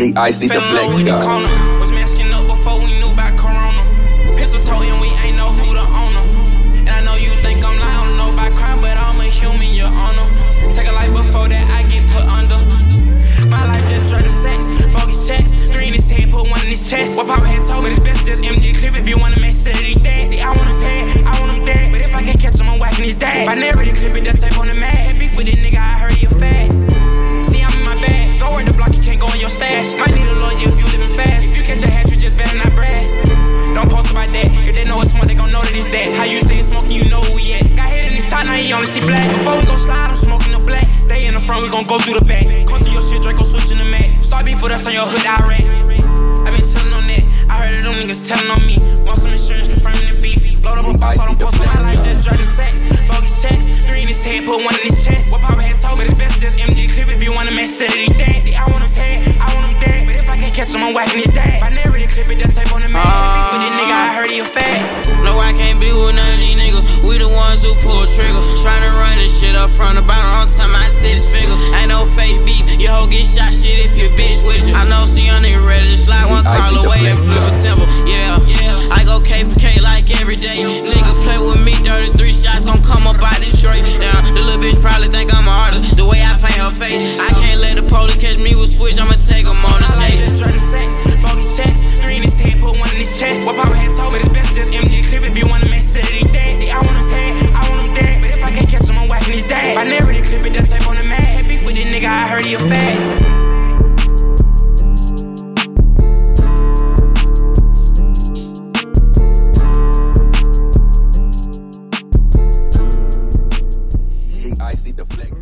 I see the flex dog. Was masking up before we knew about Corona. We ain't know who the owner. And I know you think I'm lying, I don't know about crime, but I'm a human, your honor. Take a life before that I get put under. My life just dirty sex, bogus checks. Three in his head, put one in his chest. What Papa had told me, it's best just empty clip if you wanna smoking, you know we at. Got hit in his top, now he only see black. Before we go slide, I'm smoking the black. They in the front, we gon' go through the back. Come through your shit, Draco switching the mat. Start beef with us on your hood, I rap. I been chillin' on that. I heard of them niggas tellin' on me. Want some insurance confirming the beef. Load up a box, I don't post on my life, just dirty sex. Bogus checks. Three in his head, put one in his chest. What Papa had told me, it's best just empty clip if you wanna mess it, he dead. See, I want his head, I want him dead. But if I can't catch him, I'm whacking his dad. I never really clip it, that tape on the man. Uh, this nigga, I heard he a fat. No, I can't be with none of these niggas. We the ones who pull trigger. Tryna run this shit up from the bottom. All the time I six figures. Ain't no fake beef. Your hoe get shot shit if your bitch with you. I know some young nigga ready to slide one call away and flip a temple. Yeah, yeah. I go K for K like every day. Nigga play with me, 33 shots gon' come up out this Detroit. Yeah, the little bitch probably think I'm a artist. The way I paint her face. I can't let the police catch me with switch. I'ma take them on the chase. Dirty sex, bogus checks. Three in his head, put one in his chest. What Papa on the mat. The nigga, I heard he a fat. I see the flex.